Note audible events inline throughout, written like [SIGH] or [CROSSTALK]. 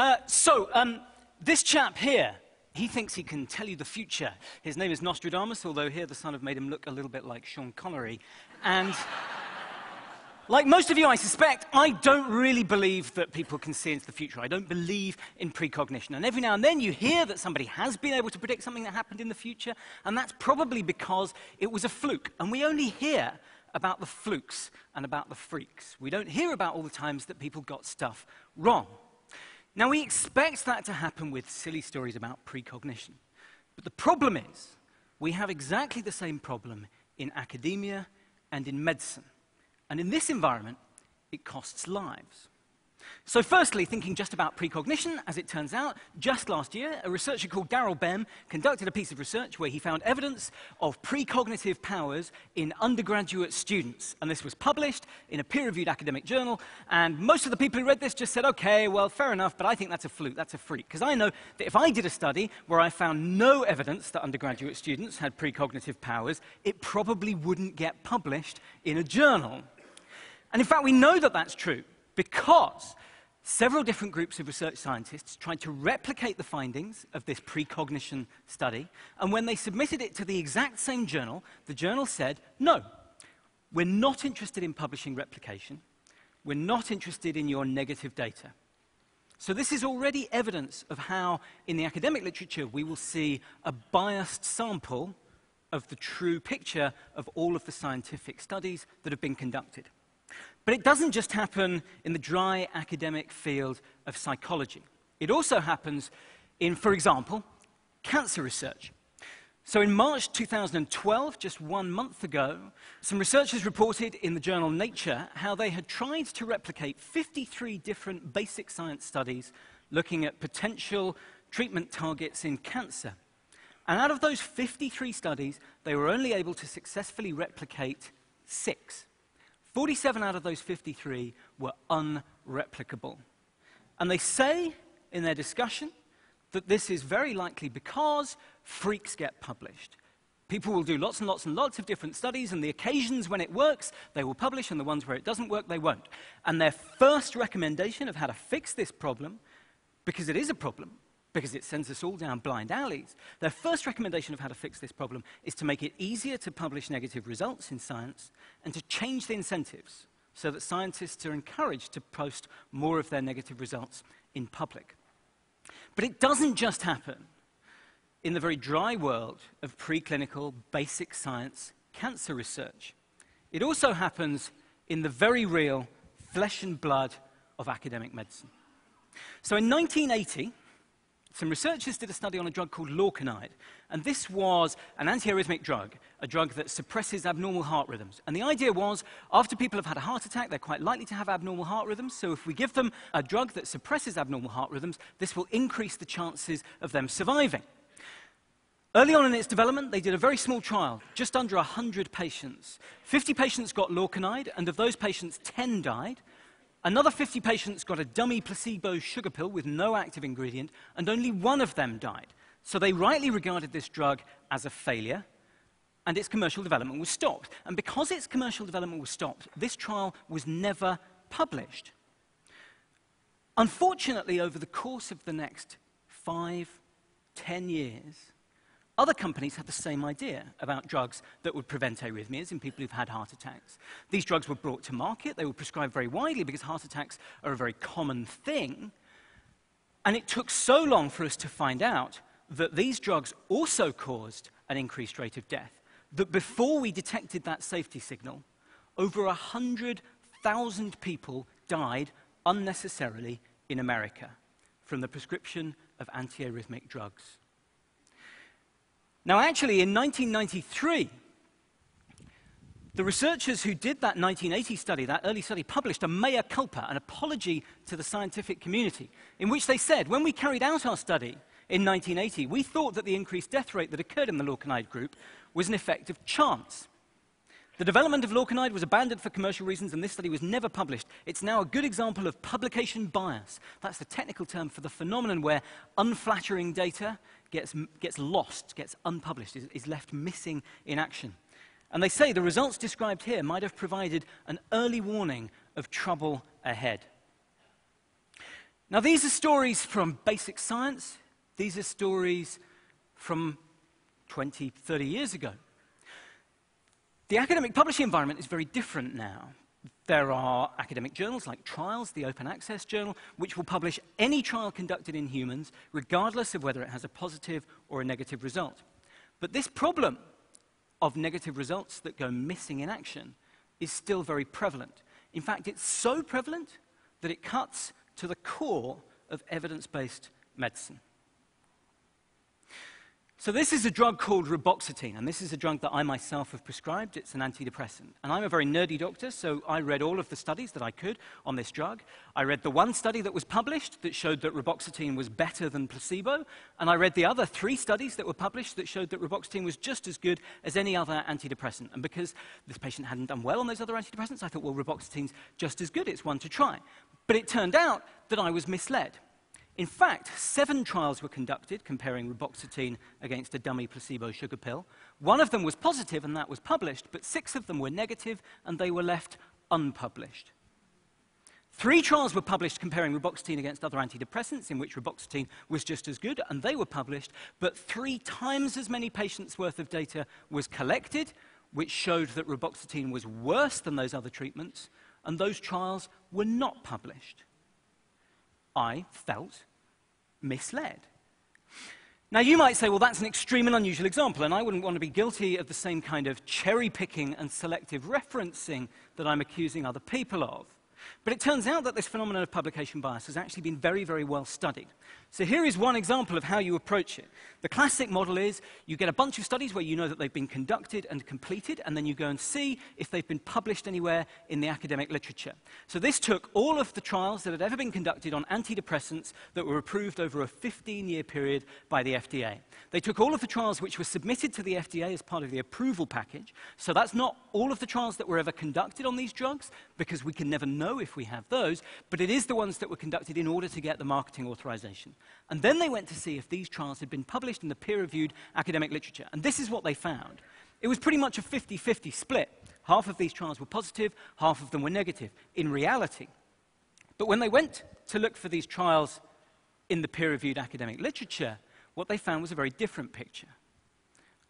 Uh, so, um, this chap here, he thinks he can tell you the future. His name is Nostradamus, although here the sun have made him look a little bit like Sean Connery. And [LAUGHS] like most of you, I suspect, I don't really believe that people can see into the future. I don't believe in precognition. And every now and then you hear that somebody has been able to predict something that happened in the future, and that's probably because it was a fluke. And we only hear about the flukes and about the freaks. We don't hear about all the times that people got stuff wrong. Now, we expect that to happen with silly stories about precognition. But the problem is, we have exactly the same problem in academia and in medicine. And in this environment, it costs lives. So, firstly, thinking just about precognition, as it turns out, just last year, a researcher called Daryl Bem conducted a piece of research where he found evidence of precognitive powers in undergraduate students. And this was published in a peer reviewed academic journal. And most of the people who read this just said, okay, well, fair enough, but I think that's a fluke, that's a freak. Because I know that if I did a study where I found no evidence that undergraduate students had precognitive powers, it probably wouldn't get published in a journal. And in fact, we know that that's true because several different groups of research scientists tried to replicate the findings of this precognition study, and when they submitted it to the exact same journal, the journal said, no, we're not interested in publishing replication, we're not interested in your negative data. So this is already evidence of how, in the academic literature, we will see a biased sample of the true picture of all of the scientific studies that have been conducted. But it doesn't just happen in the dry academic field of psychology. It also happens in, for example, cancer research. So in March 2012, just one month ago, some researchers reported in the journal Nature how they had tried to replicate 53 different basic science studies looking at potential treatment targets in cancer. And out of those 53 studies, they were only able to successfully replicate six. 47 out of those 53 were unreplicable. And they say in their discussion that this is very likely because freaks get published. People will do lots and lots and lots of different studies, and the occasions when it works, they will publish, and the ones where it doesn't work, they won't. And their first recommendation of how to fix this problem, because it is a problem, because it sends us all down blind alleys. Their first recommendation of how to fix this problem is to make it easier to publish negative results in science and to change the incentives so that scientists are encouraged to post more of their negative results in public. But it doesn't just happen in the very dry world of preclinical basic science cancer research. It also happens in the very real flesh and blood of academic medicine. So in 1980, some researchers did a study on a drug called Lorcainide, and this was an antiarrhythmic drug, a drug that suppresses abnormal heart rhythms. And the idea was, after people have had a heart attack, they're quite likely to have abnormal heart rhythms, so if we give them a drug that suppresses abnormal heart rhythms, this will increase the chances of them surviving. Early on in its development, they did a very small trial, just under 100 patients. 50 patients got Lorcainide, and of those patients, 10 died. Another 50 patients got a dummy placebo sugar pill with no active ingredient, and only one of them died. So they rightly regarded this drug as a failure, and its commercial development was stopped. And because its commercial development was stopped, this trial was never published. Unfortunately, over the course of the next five, ten years, other companies had the same idea about drugs that would prevent arrhythmias in people who've had heart attacks. These drugs were brought to market, they were prescribed very widely because heart attacks are a very common thing. And it took so long for us to find out that these drugs also caused an increased rate of death that before we detected that safety signal, over 100,000 people died unnecessarily in America from the prescription of antiarrhythmic drugs. Now, actually, in 1993, the researchers who did that 1980 study, that early study, published a mea culpa, an apology to the scientific community, in which they said, when we carried out our study in 1980, we thought that the increased death rate that occurred in the Lorcainide group was an effect of chance. The development of Lorcainide was abandoned for commercial reasons, and this study was never published. It's now a good example of publication bias. That's the technical term for the phenomenon where unflattering data gets, gets lost, gets unpublished, is, is left missing in action. And they say the results described here might have provided an early warning of trouble ahead. Now, these are stories from basic science. These are stories from 20, 30 years ago. The academic publishing environment is very different now. There are academic journals like Trials, the Open Access Journal, which will publish any trial conducted in humans, regardless of whether it has a positive or a negative result. But this problem of negative results that go missing in action is still very prevalent. In fact, it's so prevalent that it cuts to the core of evidence based medicine. So, this is a drug called reboxetine, and this is a drug that I myself have prescribed. It's an antidepressant. And I'm a very nerdy doctor, so I read all of the studies that I could on this drug. I read the one study that was published that showed that reboxetine was better than placebo, and I read the other three studies that were published that showed that reboxetine was just as good as any other antidepressant. And because this patient hadn't done well on those other antidepressants, I thought, well, reboxetine's just as good, it's one to try. But it turned out that I was misled. In fact, seven trials were conducted comparing reboxetine against a dummy placebo sugar pill. One of them was positive, and that was published, but six of them were negative, and they were left unpublished. Three trials were published comparing reboxetine against other antidepressants, in which reboxetine was just as good, and they were published, but three times as many patients' worth of data was collected, which showed that reboxetine was worse than those other treatments, and those trials were not published. I felt misled. Now, you might say, well, that's an extreme and unusual example, and I wouldn't want to be guilty of the same kind of cherry picking and selective referencing that I'm accusing other people of. But it turns out that this phenomenon of publication bias has actually been very, very well studied. So here is one example of how you approach it. The classic model is you get a bunch of studies where you know that they've been conducted and completed, and then you go and see if they've been published anywhere in the academic literature. So this took all of the trials that had ever been conducted on antidepressants that were approved over a 15-year period by the FDA. They took all of the trials which were submitted to the FDA as part of the approval package. So that's not all of the trials that were ever conducted on these drugs, because we can never know if we have those, but it is the ones that were conducted in order to get the marketing authorization. And then they went to see if these trials had been published in the peer reviewed academic literature. And this is what they found it was pretty much a 50 50 split. Half of these trials were positive, half of them were negative in reality. But when they went to look for these trials in the peer reviewed academic literature, what they found was a very different picture.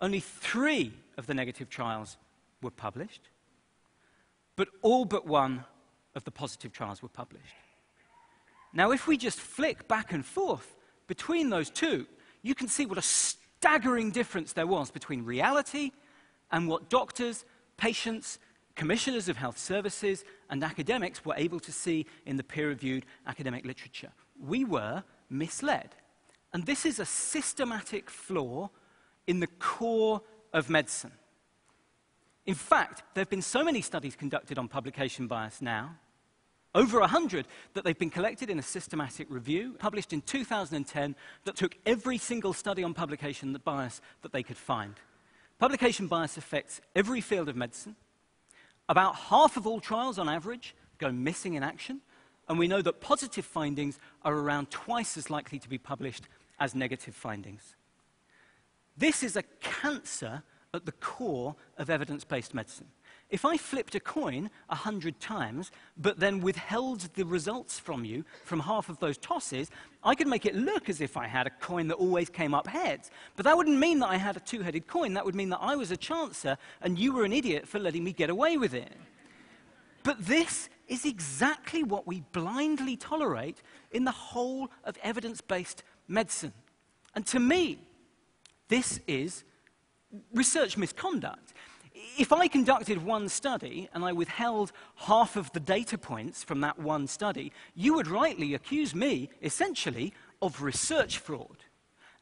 Only three of the negative trials were published, but all but one of the positive trials were published. Now, if we just flick back and forth between those two, you can see what a staggering difference there was between reality and what doctors, patients, commissioners of health services, and academics were able to see in the peer reviewed academic literature. We were misled. And this is a systematic flaw in the core of medicine. In fact, there have been so many studies conducted on publication bias now over 100 that they've been collected in a systematic review published in 2010 that took every single study on publication bias that they could find. Publication bias affects every field of medicine. About half of all trials on average go missing in action, and we know that positive findings are around twice as likely to be published as negative findings. This is a cancer at the core of evidence based medicine. If I flipped a coin a hundred times, but then withheld the results from you from half of those tosses, I could make it look as if I had a coin that always came up heads. But that wouldn't mean that I had a two headed coin. That would mean that I was a chancer and you were an idiot for letting me get away with it. But this is exactly what we blindly tolerate in the whole of evidence based medicine. And to me, this is research misconduct if I conducted one study and I withheld half of the data points from that one study, you would rightly accuse me, essentially, of research fraud.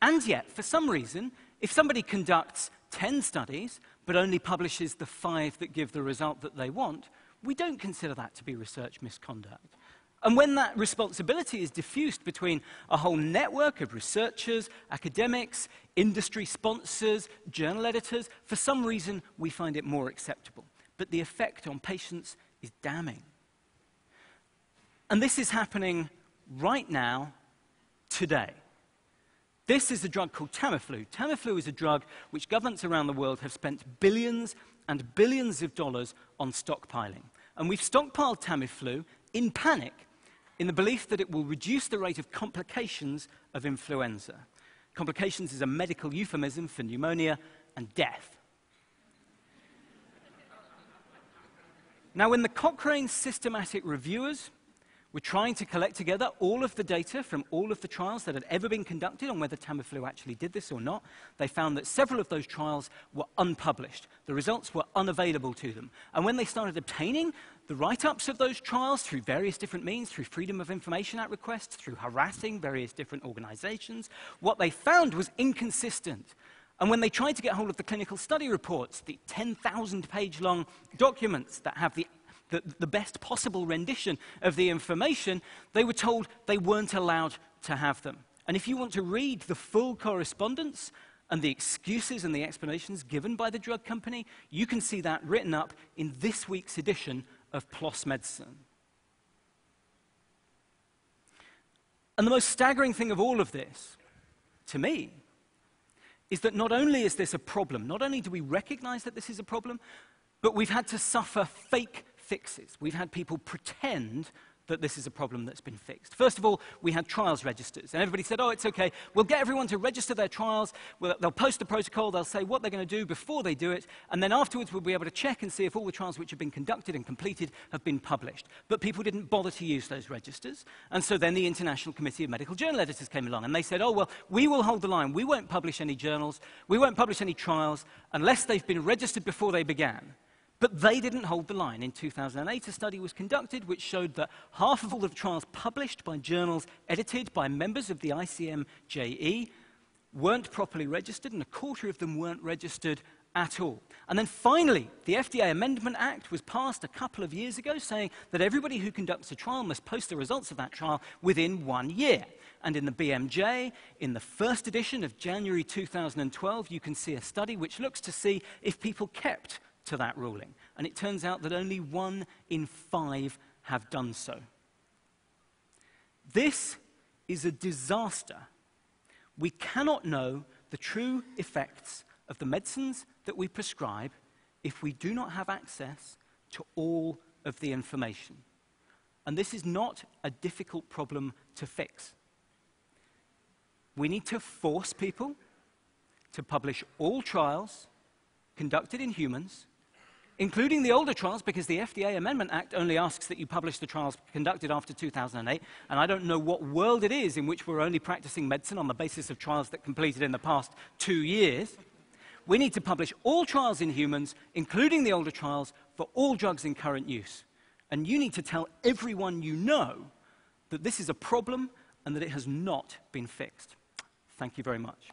And yet, for some reason, if somebody conducts 10 studies but only publishes the five that give the result that they want, we don't consider that to be research misconduct. And when that responsibility is diffused between a whole network of researchers, academics, industry sponsors, journal editors, for some reason we find it more acceptable. But the effect on patients is damning. And this is happening right now, today. This is a drug called Tamiflu. Tamiflu is a drug which governments around the world have spent billions and billions of dollars on stockpiling. And we've stockpiled Tamiflu in panic in the belief that it will reduce the rate of complications of influenza. Complications is a medical euphemism for pneumonia and death. now, when the Cochrane systematic reviewers were trying to collect together all of the data from all of the trials that had ever been conducted on whether Tamiflu actually did this or not. They found that several of those trials were unpublished. The results were unavailable to them. And when they started obtaining the write ups of those trials through various different means, through Freedom of Information Act requests, through harassing various different organizations, what they found was inconsistent. And when they tried to get hold of the clinical study reports, the 10,000 page long documents that have the the, the best possible rendition of the information, they were told they weren't allowed to have them. And if you want to read the full correspondence and the excuses and the explanations given by the drug company, you can see that written up in this week's edition of PLOS Medicine. And the most staggering thing of all of this, to me, is that not only is this a problem, not only do we recognize that this is a problem, but we've had to suffer fake fixes. We've had people pretend that this is a problem that's been fixed. First of all, we had trials registers, and everybody said, oh, it's okay, we'll get everyone to register their trials, we'll, they'll post the protocol, they'll say what they're going to do before they do it, and then afterwards we'll be able to check and see if all the trials which have been conducted and completed have been published. But people didn't bother to use those registers, and so then the International Committee of Medical Journal Editors came along, and they said, oh, well, we will hold the line, we won't publish any journals, we won't publish any trials unless they've been registered before they began. But they didn't hold the line. In 2008, a study was conducted which showed that half of all the trials published by journals edited by members of the ICMJE weren't properly registered, and a quarter of them weren't registered at all. And then finally, the FDA Amendment Act was passed a couple of years ago saying that everybody who conducts a trial must post the results of that trial within one year. And in the BMJ, in the first edition of January 2012, you can see a study which looks to see if people kept to that ruling. And it turns out that only one in five have done so. This is a disaster. We cannot know the true effects of the medicines that we prescribe if we do not have access to all of the information. And this is not a difficult problem to fix. We need to force people to publish all trials conducted in humans including the older trials, because the FDA Amendment Act only asks that you publish the trials conducted after 2008. And I don't know what world it is in which we're only practicing medicine on the basis of trials that completed in the past two years. We need to publish all trials in humans, including the older trials, for all drugs in current use. And you need to tell everyone you know that this is a problem and that it has not been fixed. Thank you very much.